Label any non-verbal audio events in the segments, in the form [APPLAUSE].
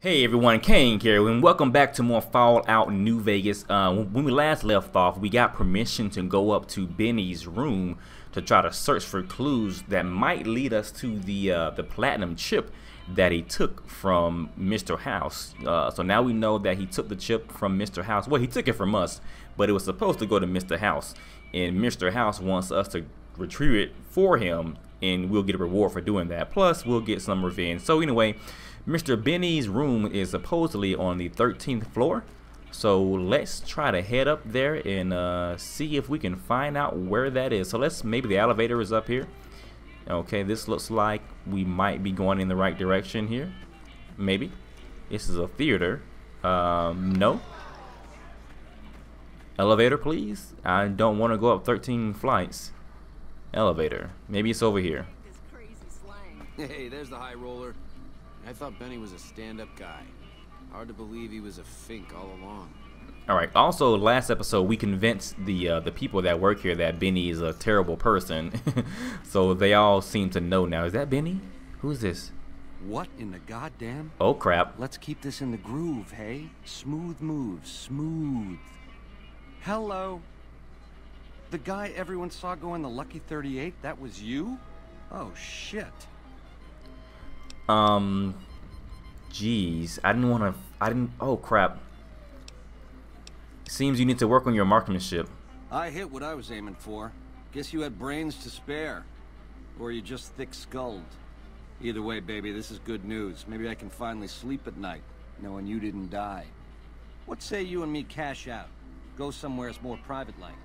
Hey everyone, Kang here, and welcome back to more Fallout New Vegas. Uh, when we last left off, we got permission to go up to Benny's room to try to search for clues that might lead us to the uh, the platinum chip that he took from Mr. House. Uh, so now we know that he took the chip from Mr. House. Well, he took it from us, but it was supposed to go to Mr. House, and Mr. House wants us to retrieve it for him, and we'll get a reward for doing that. Plus, we'll get some revenge. So anyway. Mr. Benny's room is supposedly on the 13th floor. So let's try to head up there and uh, see if we can find out where that is. So let's, maybe the elevator is up here. Okay, this looks like we might be going in the right direction here. Maybe. This is a theater. Um, no. Elevator, please. I don't want to go up 13 flights. Elevator. Maybe it's over here. Hey, there's the high roller. I thought Benny was a stand-up guy. Hard to believe he was a fink all along. All right. Also, last episode we convinced the uh, the people that work here that Benny is a terrible person, [LAUGHS] so they all seem to know now. Is that Benny? Who's this? What in the goddamn? Oh crap! Let's keep this in the groove, hey? Smooth moves, smooth. Hello. The guy everyone saw go in the Lucky 38, that was you? Oh shit. Um, jeez, I didn't want to. I didn't. Oh crap. Seems you need to work on your marksmanship. I hit what I was aiming for. Guess you had brains to spare, or you just thick-skulled. Either way, baby, this is good news. Maybe I can finally sleep at night, knowing you didn't die. What say you and me cash out? Go somewhere it's more private-like.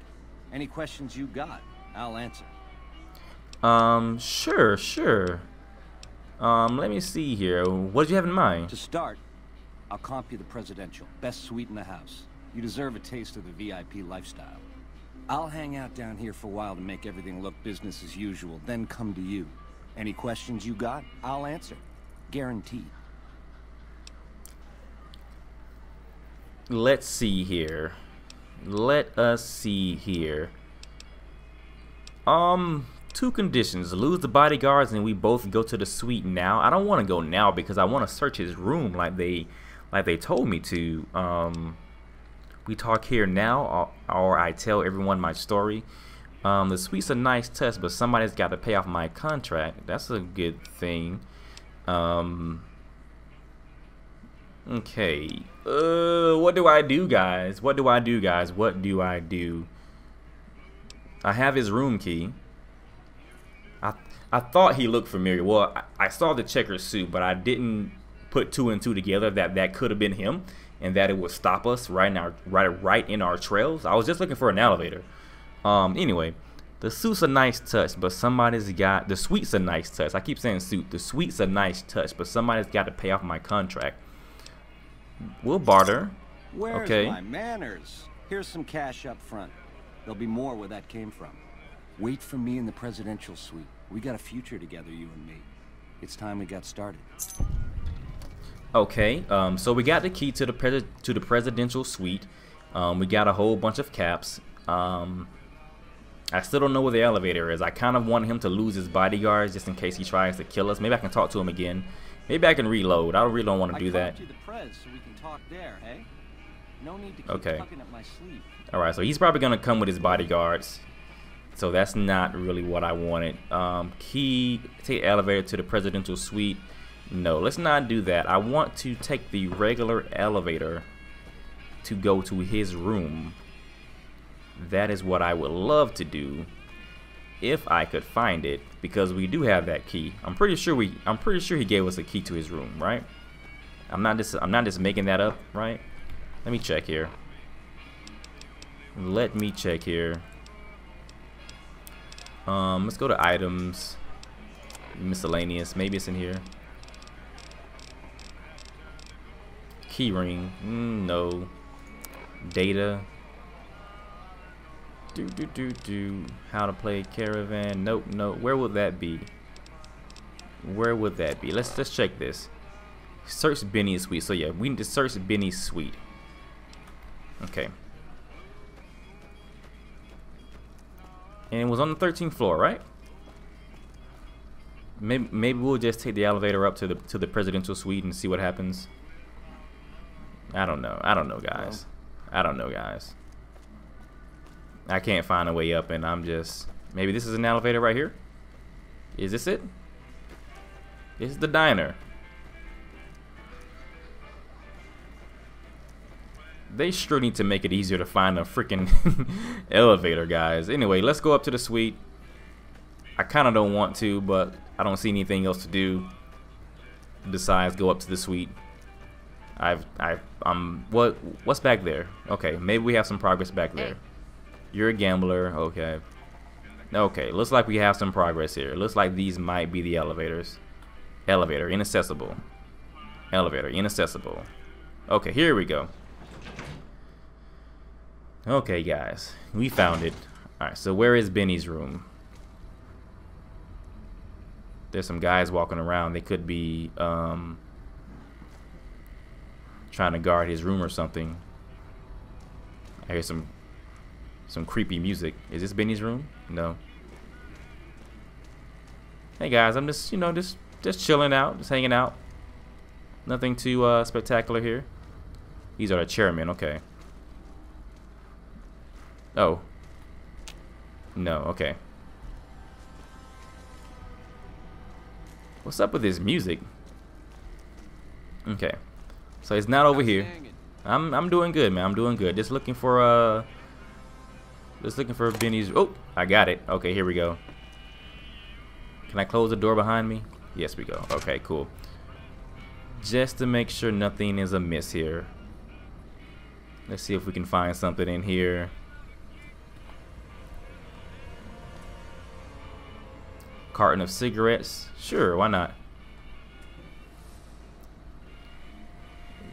Any questions you got, I'll answer. Um, sure, sure. Um, let me see here. What do you have in mind? To start, I'll comp you the presidential. Best suite in the house. You deserve a taste of the VIP lifestyle. I'll hang out down here for a while to make everything look business as usual, then come to you. Any questions you got, I'll answer. Guaranteed. Let's see here. Let us see here. Um, two conditions lose the bodyguards and we both go to the suite now. I don't want to go now because i want to search his room like they like they told me to. Um we talk here now or, or i tell everyone my story. Um the suite's a nice test but somebody's got to pay off my contract. That's a good thing. Um okay. Uh what do i do guys? What do i do guys? What do i do? I have his room key I I thought he looked familiar. Well, I, I saw the checker suit, but I didn't put two and two together that that could have been him, and that it would stop us right in our right right in our trails. I was just looking for an elevator. Um. Anyway, the suit's a nice touch, but somebody's got the suite's a nice touch. I keep saying suit. The suite's a nice touch, but somebody's got to pay off my contract. We'll barter. Where's okay. my manners? Here's some cash up front. There'll be more where that came from. Wait for me in the presidential suite. We got a future together, you and me. It's time we got started. Okay, um, so we got the key to the pres to the presidential suite. Um, we got a whole bunch of caps. Um, I still don't know where the elevator is. I kind of want him to lose his bodyguards just in case he tries to kill us. Maybe I can talk to him again. Maybe I can reload. I really don't want to do that. You the pres so we can talk there, hey? No to okay. at my sleep. All right, so he's probably gonna come with his bodyguards. So that's not really what I wanted. Um, key, take elevator to the presidential suite. No, let's not do that. I want to take the regular elevator to go to his room. That is what I would love to do if I could find it because we do have that key. I'm pretty sure we I'm pretty sure he gave us a key to his room, right? I'm not just I'm not just making that up, right? Let me check here. Let me check here. Um, let's go to items, miscellaneous. Maybe it's in here. Keyring, mm, no. Data. Do do do do. How to play caravan? Nope, nope. Where would that be? Where would that be? Let's let's check this. Search Benny's suite. So yeah, we need to search Benny's suite. Okay. And it was on the 13th floor, right? Maybe, maybe we'll just take the elevator up to the to the presidential suite and see what happens. I don't know. I don't know, guys. I don't know, guys. I can't find a way up, and I'm just... Maybe this is an elevator right here? Is this it? This is the diner. They sure need to make it easier to find a freaking [LAUGHS] elevator, guys. Anyway, let's go up to the suite. I kind of don't want to, but I don't see anything else to do besides go up to the suite. I've, I, um, what, what's back there? Okay, maybe we have some progress back there. You're a gambler, okay. Okay, looks like we have some progress here. Looks like these might be the elevators. Elevator, inaccessible. Elevator, inaccessible. Okay, here we go. Okay, guys, we found it. Alright, so where is Benny's room? There's some guys walking around. They could be, um, trying to guard his room or something. I hear some some creepy music. Is this Benny's room? No. Hey guys, I'm just, you know, just just chilling out, just hanging out. Nothing too uh, spectacular here. These are the chairmen, okay. Oh. No, okay. What's up with his music? Okay. So he's not over here. I'm I'm doing good, man. I'm doing good. Just looking for uh just looking for Benny's Oh, I got it. Okay, here we go. Can I close the door behind me? Yes, we go. Okay, cool. Just to make sure nothing is amiss here. Let's see if we can find something in here. Carton of cigarettes. Sure, why not?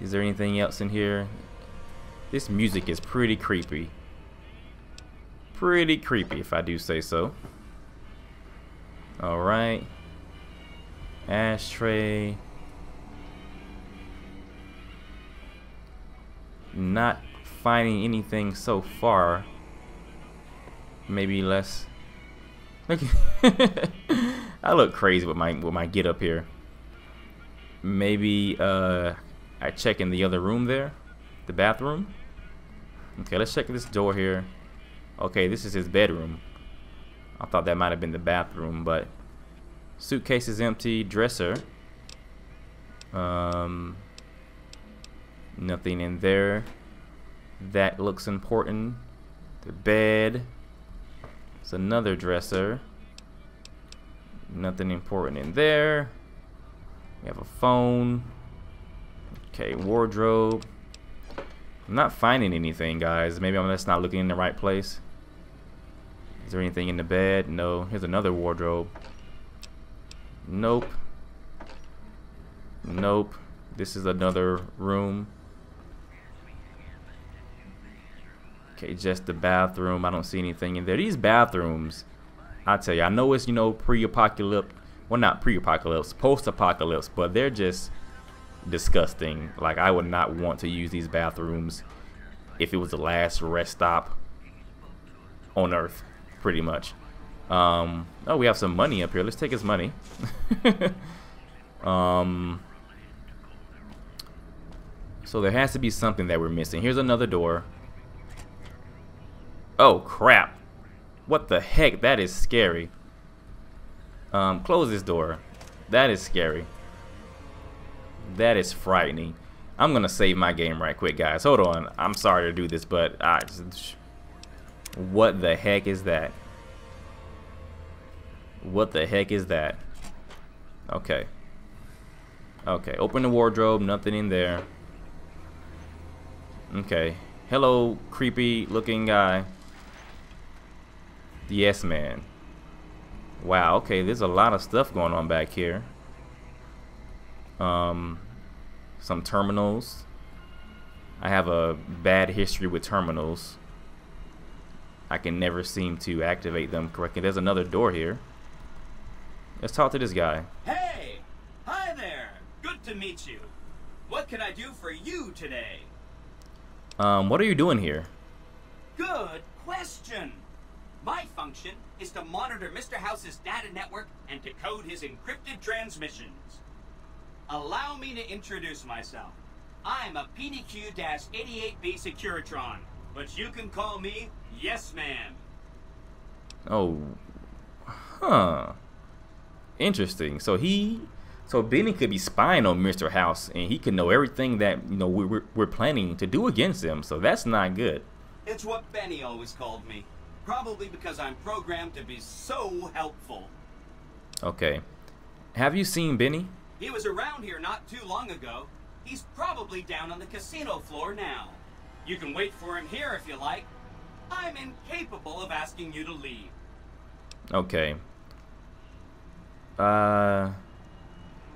Is there anything else in here? This music is pretty creepy. Pretty creepy, if I do say so. Alright. Ashtray. Not finding anything so far. Maybe less Look, [LAUGHS] I look crazy with my with my get up here. Maybe uh, I check in the other room there, the bathroom. Okay, let's check this door here. Okay, this is his bedroom. I thought that might have been the bathroom, but suitcase is empty. Dresser. Um, nothing in there. That looks important. The bed. It's another dresser. Nothing important in there. We have a phone. Okay, wardrobe. I'm not finding anything, guys. Maybe I'm just not looking in the right place. Is there anything in the bed? No. Here's another wardrobe. Nope. Nope. This is another room. Okay, just the bathroom. I don't see anything in there. These bathrooms, I tell you, I know it's, you know, pre-apocalypse. Well, not pre-apocalypse, post-apocalypse, but they're just disgusting. Like, I would not want to use these bathrooms if it was the last rest stop on Earth, pretty much. Um, oh, we have some money up here. Let's take his money. [LAUGHS] um, so there has to be something that we're missing. Here's another door. Oh, crap. What the heck? That is scary. Um, close this door. That is scary. That is frightening. I'm gonna save my game right quick, guys. Hold on. I'm sorry to do this, but I. What the heck is that? What the heck is that? Okay. Okay, open the wardrobe. Nothing in there. Okay. Hello, creepy looking guy. Yes, man. Wow, okay, there's a lot of stuff going on back here. Um, some terminals. I have a bad history with terminals. I can never seem to activate them correctly. There's another door here. Let's talk to this guy. Hey! Hi there! Good to meet you. What can I do for you today? Um, what are you doing here? Good question. My function is to monitor Mr. House's data network and to decode his encrypted transmissions. Allow me to introduce myself. I'm a PDQ-88B Securitron, but you can call me Yes Man. Oh, huh. Interesting. So he, so Benny could be spying on Mr. House, and he could know everything that you know we're we're planning to do against him. So that's not good. It's what Benny always called me. Probably because I'm programmed to be so helpful. Okay. Have you seen Benny? He was around here not too long ago. He's probably down on the casino floor now. You can wait for him here if you like. I'm incapable of asking you to leave. Okay. Uh,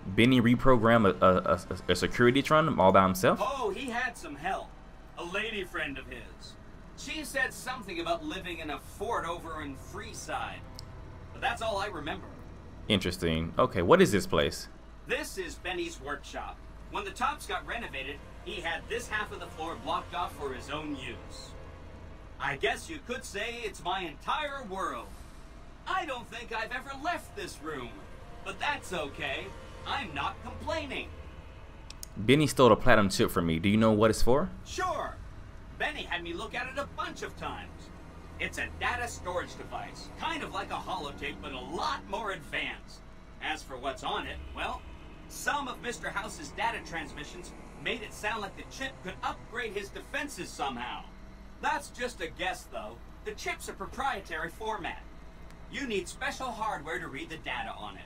Benny reprogrammed a, a, a, a Securitron all by himself? Oh, he had some help. A lady friend of his. She said something about living in a fort over in Freeside. But that's all I remember. Interesting. Okay, what is this place? This is Benny's workshop. When the tops got renovated, he had this half of the floor blocked off for his own use. I guess you could say it's my entire world. I don't think I've ever left this room. But that's okay. I'm not complaining. Benny stole a platinum chip from me. Do you know what it's for? Sure. Benny had me look at it a bunch of times. It's a data storage device, kind of like a holotape, but a lot more advanced. As for what's on it, well, some of Mr. House's data transmissions made it sound like the chip could upgrade his defenses somehow. That's just a guess, though. The chip's a proprietary format. You need special hardware to read the data on it.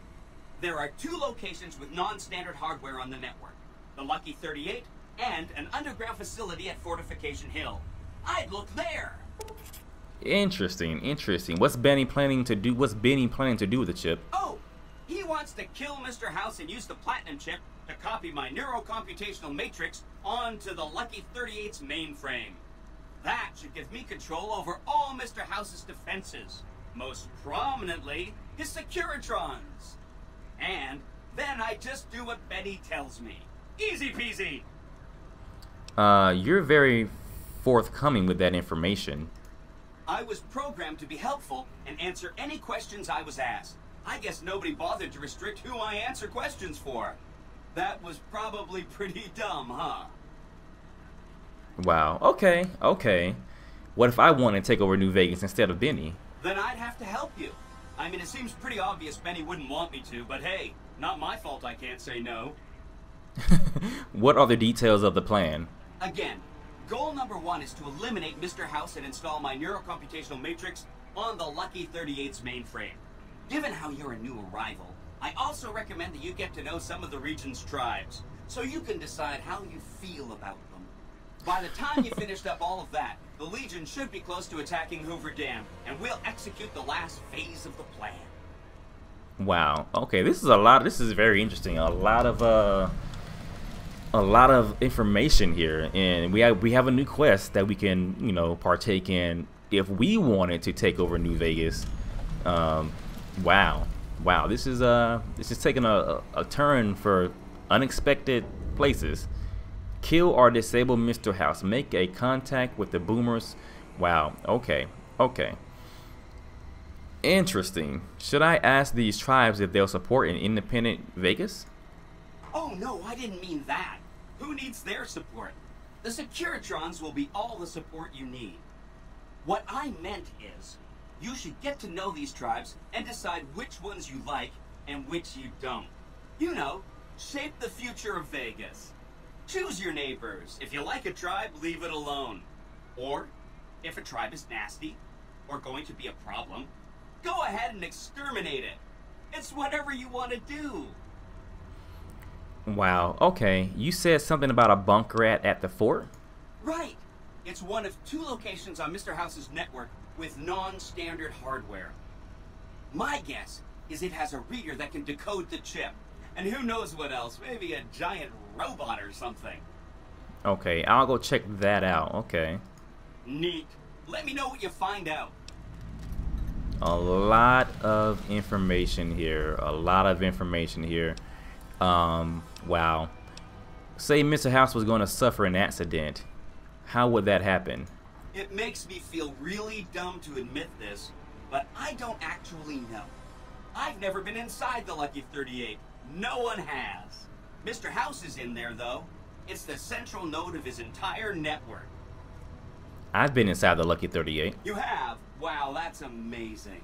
There are two locations with non-standard hardware on the network. The Lucky 38 and an underground facility at Fortification Hill. I'd look there. Interesting, interesting. What's Benny planning to do? What's Benny planning to do with the chip? Oh, he wants to kill Mr. House and use the platinum chip to copy my neurocomputational matrix onto the Lucky 38's mainframe. That should give me control over all Mr. House's defenses, most prominently his Securitrons. And then I just do what Benny tells me. Easy peasy. Uh, you're very forthcoming with that information. I was programmed to be helpful and answer any questions I was asked. I guess nobody bothered to restrict who I answer questions for. That was probably [LAUGHS] pretty dumb, huh? Wow. Okay. Okay. What if I want to take over New Vegas instead of Benny? Then I'd have to help you. I mean, it seems pretty obvious Benny wouldn't want me to, but hey, not my fault I can't say no. [LAUGHS] what are the details of the plan? Again, goal number one is to eliminate Mr. House and install my neurocomputational matrix on the Lucky 38's mainframe. Given how you're a new arrival, I also recommend that you get to know some of the region's tribes, so you can decide how you feel about them. By the time you [LAUGHS] finished up all of that, the Legion should be close to attacking Hoover Dam, and we'll execute the last phase of the plan. Wow. Okay, this is a lot. This is very interesting. A lot of uh, a lot of information here, and we have we have a new quest that we can you know partake in if we wanted to take over New Vegas. Um, wow, wow. This is uh, this is taking a, a turn for unexpected places. Kill or disable Mr. House. Make a contact with the boomers. Wow. Okay. Okay. Interesting. Should I ask these tribes if they'll support an independent Vegas? Oh no, I didn't mean that. Who needs their support? The Securitrons will be all the support you need. What I meant is, you should get to know these tribes and decide which ones you like and which you don't. You know, shape the future of Vegas. Choose your neighbors. If you like a tribe, leave it alone. Or, if a tribe is nasty, or going to be a problem, go ahead and exterminate it. It's whatever you want to do. Wow. Okay. You said something about a bunker at, at the fort? Right. It's one of two locations on Mr. House's network with non-standard hardware. My guess is it has a reader that can decode the chip. And who knows what else? Maybe a giant robot or something. Okay, I'll go check that out. Okay. Neat. Let me know what you find out. A lot of information here. A lot of information here. Um, wow. Say Mr. House was going to suffer an accident. How would that happen? It makes me feel really dumb to admit this, but I don't actually know. I've never been inside the Lucky 38. No one has. Mr. House is in there, though. It's the central node of his entire network. I've been inside the Lucky 38. You have? Wow, that's amazing.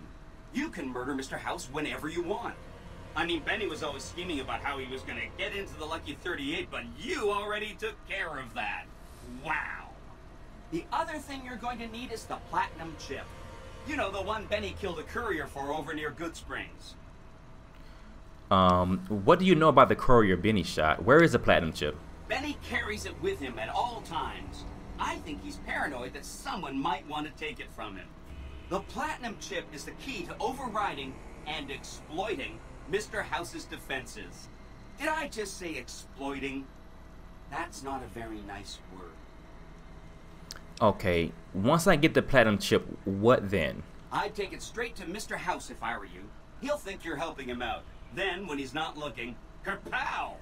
You can murder Mr. House whenever you want. I mean, Benny was always scheming about how he was going to get into the Lucky 38, but you already took care of that. Wow. The other thing you're going to need is the Platinum Chip. You know, the one Benny killed a courier for over near Goodsprings. Um, what do you know about the courier Benny shot? Where is the Platinum Chip? Benny carries it with him at all times. I think he's paranoid that someone might want to take it from him. The Platinum Chip is the key to overriding and exploiting Mr. House's defenses. Did I just say exploiting? That's not a very nice word. Okay, once I get the Platinum Chip, what then? I'd take it straight to Mr. House if I were you. He'll think you're helping him out. Then, when he's not looking, kerpow!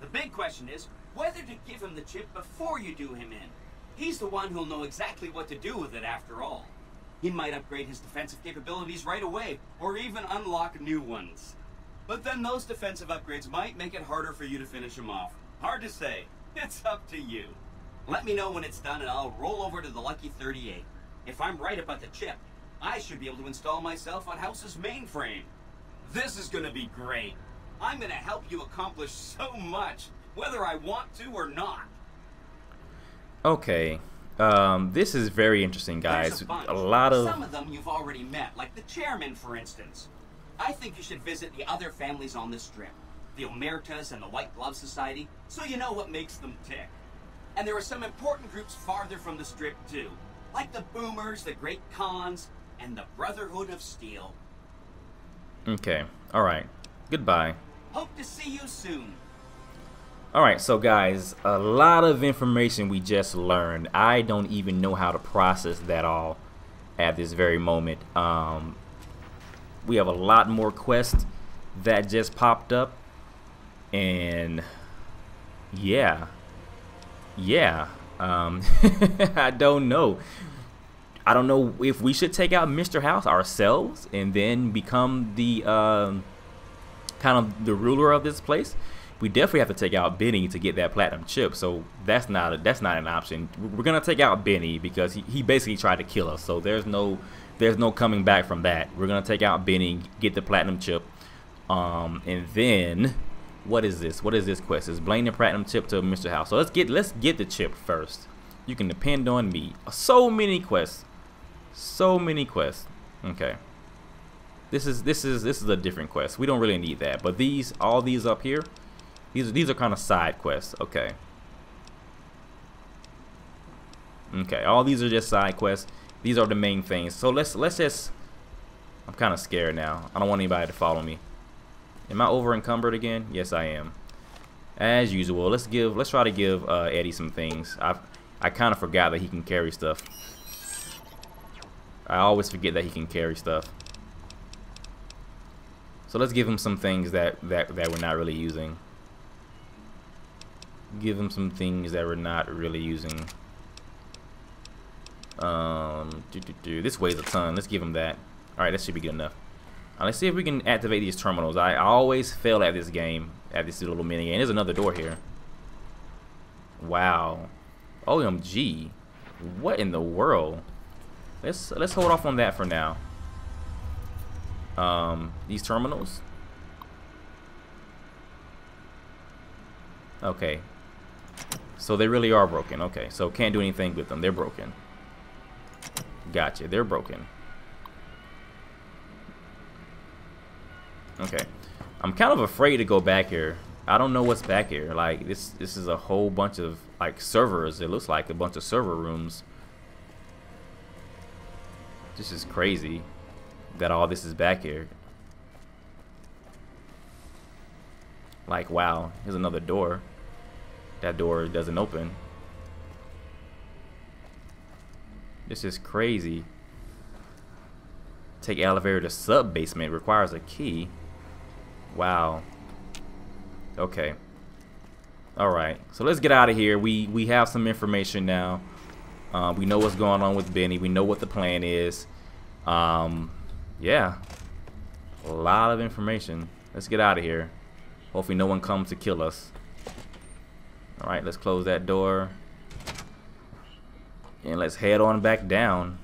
The big question is whether to give him the chip before you do him in. He's the one who'll know exactly what to do with it after all. He might upgrade his defensive capabilities right away, or even unlock new ones. But then those defensive upgrades might make it harder for you to finish him off. Hard to say. [LAUGHS] It's up to you. Let me know when it's done and I'll roll over to the Lucky 38. If I'm right about the chip, I should be able to install myself on House's mainframe. This is gonna be great. I'm gonna help you accomplish [LAUGHS] so much, whether I want to or not. Okay, um, this is very interesting, guys. A. A lot of Some of them you've already met, like the chairman, for instance. I think you should visit the other families on this strip, the Omertas and the White Glove Society, so you know what makes them tick. And there are some important groups farther from the strip, too, like the Boomers, the Great Khans, and the Brotherhood of Steel. Okay, all right. Goodbye. Hope to see you soon. All right, so guys, a lot of information we just learned. I don't even know how to process that all at this very moment. Um, we have a lot more quests that just popped up, and yeah, yeah. Um, [LAUGHS] I don't know. I don't know if we should take out Mr. House ourselves and then become the um, kind of the ruler of this place. We definitely have to take out Benny to get that platinum chip. So that's not a, that's not an option. We're gonna take out Benny because he, he basically tried to kill us. So there's no there's no coming back from that. We're gonna take out Benny, get the platinum chip, um, and then what is this? What is this quest? Is blame the platinum chip to Mr. House. So let's get let's get the chip first. You can depend on me. So many quests. So many quests. Okay. This is this is this is a different quest. We don't really need that. But these all these up here, these these are kind of side quests. Okay. Okay, all these are just side quests. These are the main things. So let's let's just I'm kind of scared now. I don't want anybody to follow me. Am I over encumbered again? Yes, I am. As usual, let's give let's try to give uh, Eddie some things. I I kind of forgot that he can carry stuff. I always forget that he can carry stuff. So let's give him some things that, that, that we're not really using. Give them some things that we're not really using. Um, doo -doo -doo. This weighs a ton. Let's give them that. Alright, that should be good enough. Right, let's see if we can activate these terminals. I, I always fail at this game, at this little mini game. There's another door here. Wow. OMG. What in the world? Let's let's hold off on that for now. Um, these terminals. Okay. So they really are broken. Okay, so can't do anything with them. They're broken. Gotcha. They're broken. Okay. I'm kind of afraid to go back here. I don't know what's back here. Like this this is a whole bunch of like servers. It looks like a bunch of server rooms. This is crazy that all this is back here. Like, wow, here's another door. That door doesn't open. This is crazy. Take elevator to sub basement requires a key. Wow. Okay. All right. So let's get out of here. We we have some information now. Uh, we know what's going on with Benny. We know what the plan is. Um, yeah. A lot of information. Let's get out of here. Hopefully no one comes to kill us. All right, let's close that door. And let's head on back down.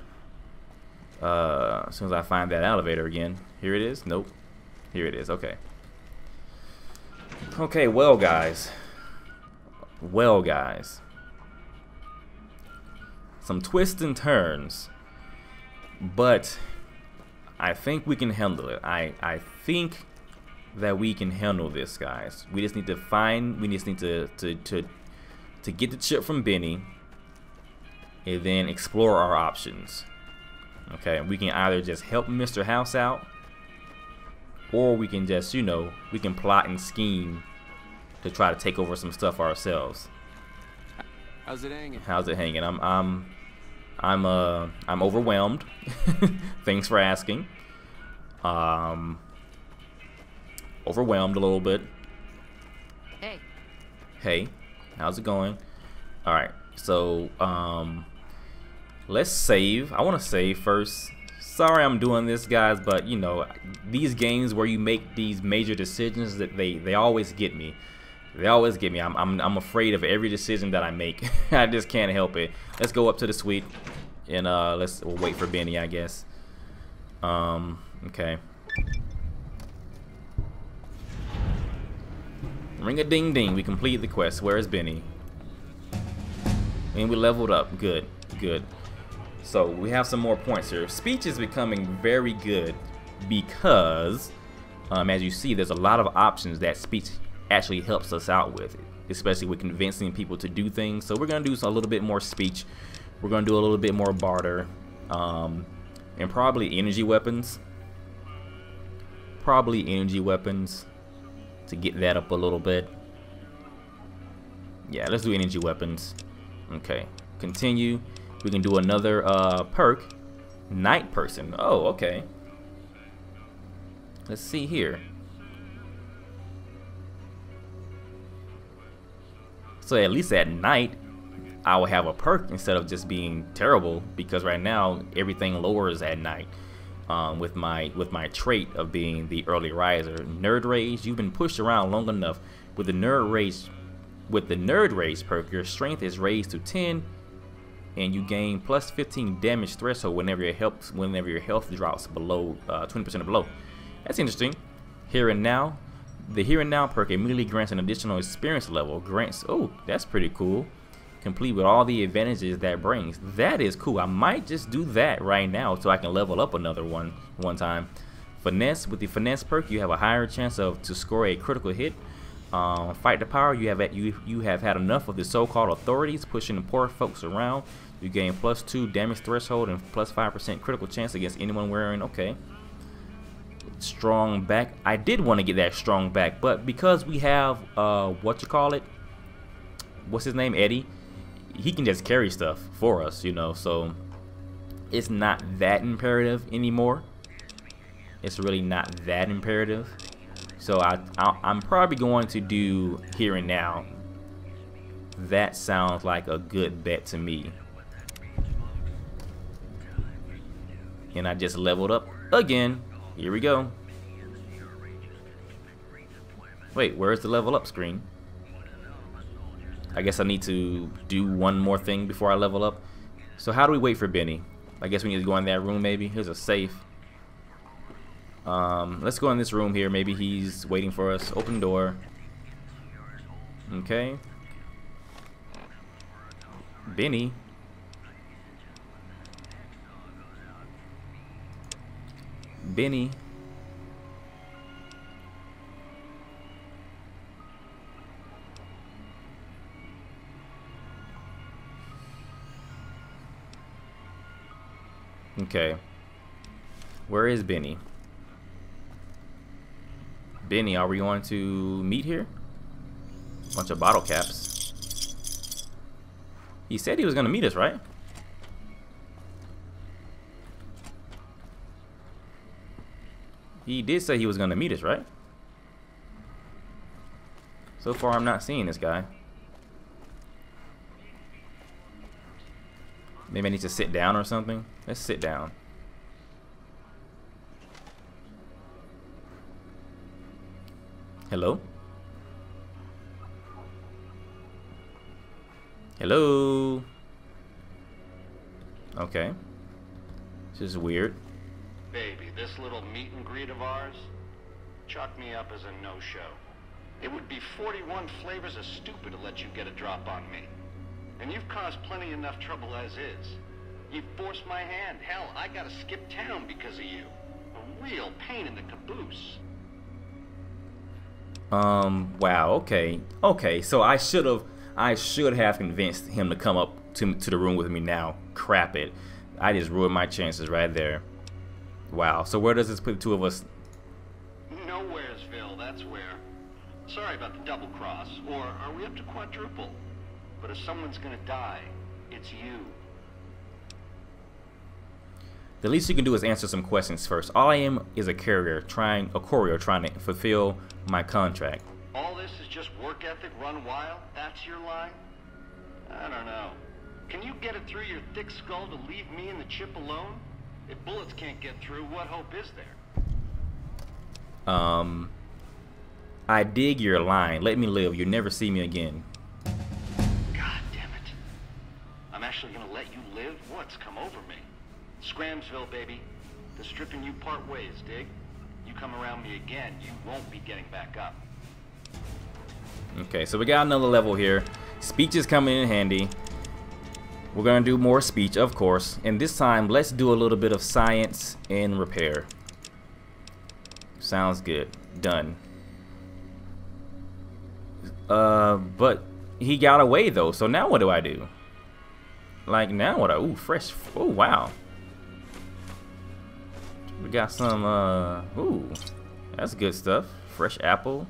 Uh, as soon as I find that elevator again. Here it is. Nope. Here it is. Okay. Okay, well, guys. Well, guys. Some twists and turns. But I think we can handle it. I, I think that we can handle this, guys. We just need to find, we just need to, to, to, to get the chip from Benny and then explore our options. Okay, we can either just help Mr. House out or we can just, you know, we can plot and scheme to try to take over some stuff ourselves. How's it hanging? How's it hanging? I'm I'm I'm uh I'm overwhelmed. [LAUGHS] Thanks for asking. Um overwhelmed a little bit. Hey. Hey, how's it going? All right. So, um let's save. I want to save first. Sorry I'm doing this, guys, but you know, these games where you make these major decisions that they they always get me. They always get me. I'm I'm I'm afraid of every decision that I make. [LAUGHS] I just can't help it. Let's go up to the suite and uh let's we'll wait for Benny, I guess. Um, okay. Ring a ding ding. We complete the quest. Where is Benny? And we leveled up. Good. Good. So we have some more points here. Speech is becoming very good because, um, as you see, there's a lot of options that speech actually helps us out with, especially with convincing people to do things. So we're gonna do a little bit more speech. We're gonna do a little bit more barter, um, and probably energy weapons. Probably energy weapons to get that up a little bit. Yeah, let's do energy weapons. Okay, continue. We can do another uh, perk, night person. Oh, okay. Let's see here. So at least at night, I will have a perk instead of just being terrible because right now everything lowers at night. Um, with my with my trait of being the early riser, nerd rage. You've been pushed around long enough. With the nerd rage, with the nerd rage perk, your strength is raised to 10, and you gain plus 15 damage threshold whenever your health whenever your health drops below 20% uh, or below. That's interesting. Here and now, the here and now perk immediately grants an additional experience level. Grants, oh, that's pretty cool. Complete with all the advantages that brings. That is cool. I might just do that right now so I can level up another one one time. Finesse, with the finesse perk, you have a higher chance of to score a critical hit. Um, fight the power, you have you you have had enough of the so-called authorities pushing the poor folks around. You gain plus two damage threshold and plus five percent critical chance against anyone wearing. Okay strong back. I did want to get that strong back, but because we have uh what you call it, what's his name, Eddie, he can just carry stuff for us, you know. So it's not that imperative anymore. It's really not that imperative. So I, I I'm probably going to do here and now. That sounds like a good bet to me. And I just leveled up again. Here we go. Wait, where's the level up screen? I guess I need to do one more thing before I level up. So how do we wait for Benny? I guess we need to go in that room maybe. Here's a safe. Um, let's go in this room here. Maybe he's waiting for us. Open door. Okay. Benny. Benny. Okay. Where is Benny? Benny, are we going to meet here? Bunch of bottle caps. He said he was going to meet us, right? He did say he was going to meet us, right? So far, I'm not seeing this guy. Maybe I need to sit down or something. Let's sit down. Hello? Hello. Okay. This is weird. Baby, this little meet and greet of ours, chalk me up as a no-show. It would be 41 flavors of stupid to let you get a drop on me. And you've caused plenty enough trouble as is. You forced my hand. Hell, I gotta skip town because of you. A real pain in the caboose. Um, wow, okay. Okay, so I should have I should have convinced him to come up to to the room with me now. Crap it. I just ruined my chances right there. Wow. So where does this put the two of us? Nowheresville, that's where. Sorry about the double cross, or are we up to quadruple? But if someone's gonna die, it's you. The least you can do is answer some questions first. All I am is a courier trying a courier trying to fulfill my contract. All this is just work ethic run wild? That's your line? I don't know. Can you get it through your thick skull to leave me and the chip alone? If bullets can't get through, what hope is there? Um, I dig your line. Let me live. You'll never see me again. What's come over me? Scramsville, baby. The stripping you part ways, dig? You come around me again, you won't be getting back up. Okay, so we got another level here. Speech is coming in handy. We're gonna do more speech, of course, and this time let's do a little bit of science and repair. Sounds good. Done. Uh, but he got away though, so now what do I do? Like now what? I, ooh, fresh. Oh wow. We got some. Uh, ooh, that's good stuff. Fresh apple.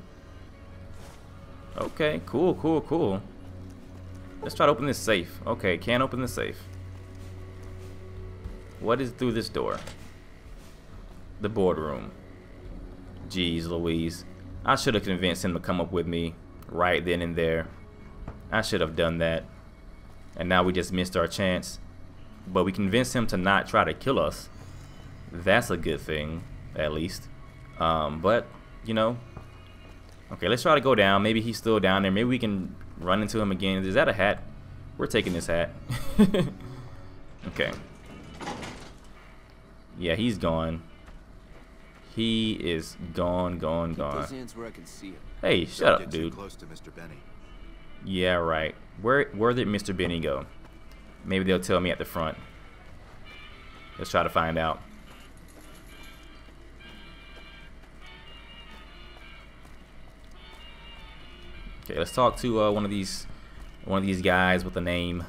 Okay, cool, cool, cool. Let's try to open this safe. Okay, can't open the safe. What is through this door? The boardroom. Jeez Louise. I should have convinced him to come up with me right then and there. I should have done that. And now we just missed our chance. But we convinced him to not try to kill us. That's a good thing, at least. Um, but, you know. Okay, let's try to go down. Maybe he's still down there. Maybe we can run into him again. Is that a hat? We're taking this hat. [LAUGHS] okay. Yeah, he's gone. He is gone, gone, gone. those hands where I can see 'em. Hey, shut up, dude. close to Mr. Benny. Yeah, right. Where where did Mr. Benny go? Maybe they'll tell me at the front. Let's try to find out. Okay, let's talk to uh, one of these one of these guys with a name.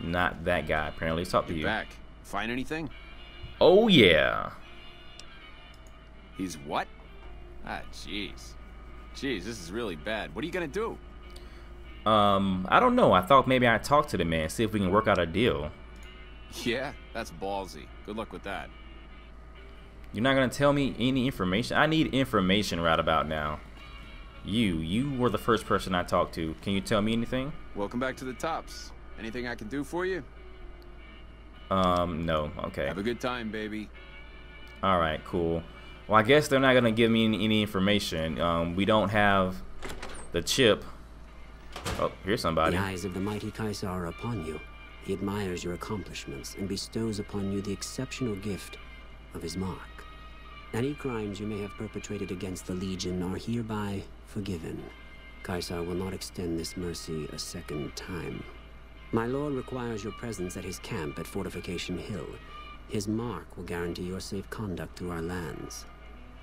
Not that guy, apparently. Let's talk to You're you. back. Find anything? Oh yeah. He's what? Ah, jeez. Jeez, this is really bad. What are you gonna do? Um, I don't know. I thought maybe I'd talk to the man, see if we can work out a deal. Yeah, that's ballsy. Good luck with that. You're not gonna tell me any information? I need information right about now. You, you were the first person I talked to. Can you tell me anything? Welcome back to the tops. Anything I can do for you? Um, no. Okay. Have a good time, baby. All right, cool. Well, I guess they're not gonna give me any, any information. Um, we don't have the chip. Oh, here's somebody. The eyes of the mighty Caesar are upon you. He admires your accomplishments and bestows upon you the exceptional gift of his mark. Any crimes you may have perpetrated against the Legion are hereby forgiven. Caesar will not extend this mercy a second time. My lord requires your presence at his camp at Fortification Hill. His mark will guarantee your safe conduct through our lands.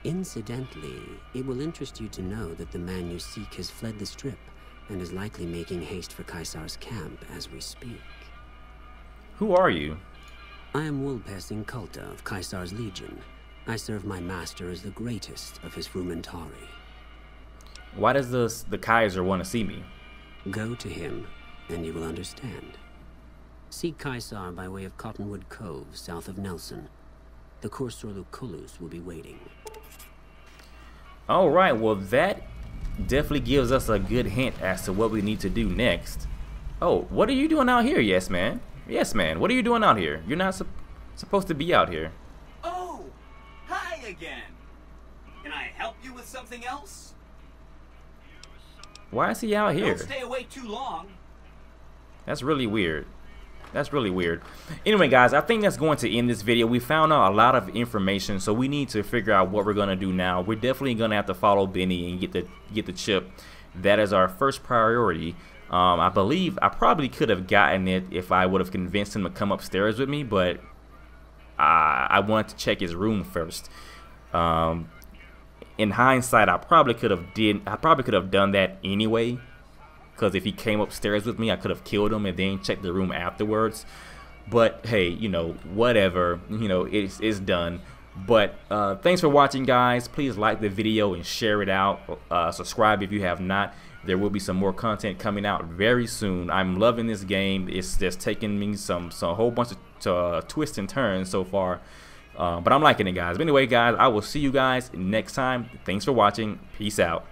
Incidentally, it will interest you to know that the man you seek has fled the Strip and is likely making haste for Caesar's camp as we speak. Who are you? I am Vulpes Inculta of Caesar's Legion. I serve my master as the greatest of his Frumentarii. Why does the the Kaiser want to see me? Go to him, and you will understand. Seek Caesar by way of Cottonwood Cove, south of Nelson. The Cursor Lucullus will be waiting. All right. Well, that definitely gives us a good hint as to what we need to do next. Oh, what are you doing out here? Yes, man. Yes, man. What are you doing out here? You're not sup supposed to be out here. Oh, hi again. Can I help you with something else? Why is he out here? Don't stay away too long. That's really weird. That's really weird. Anyway, guys, I think that's going to end this video. We found out a lot of information, so we need to figure out what we're going to do now. We're definitely going to have to follow Benny and get the get the chip. That is our first priority. Um, I believe I probably could have gotten it if I would have convinced him to come upstairs with me, but I, I wanted to check his room first. Um, in hindsight, I probably could have did I probably could have done that anyway because if he came upstairs with me, I could have killed him and then checked the room afterwards. But hey, you know, whatever, you know, it's, it's done. But uh, thanks for watching, guys. Please like the video and share it out. Uh, subscribe if you have not. There will be some more content coming out very soon. I'm loving this game. It's just taking me some, some whole bunch of uh, twists and turns so far. Uh, but I'm liking it, guys. But anyway, guys, I will see you guys next time. Thanks for watching. Peace out.